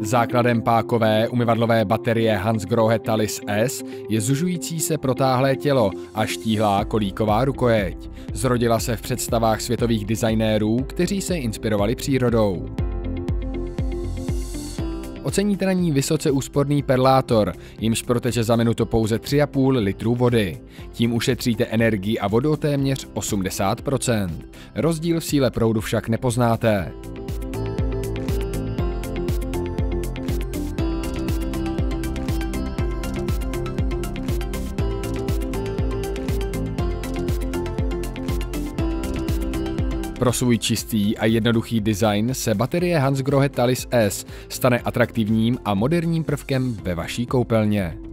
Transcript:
Základem pákové umyvadlové baterie Hans Grohe Talis S je zužující se protáhlé tělo a štíhlá kolíková rukojeť. Zrodila se v představách světových designérů, kteří se inspirovali přírodou. Oceníte na ní vysoce úsporný perlátor, jimž proteče za minutu pouze 3,5 litrů vody. Tím ušetříte energii a vodu téměř 80%. Rozdíl v síle proudu však nepoznáte. Pro svůj čistý a jednoduchý design se baterie Hansgrohe Talis S stane atraktivním a moderním prvkem ve vaší koupelně.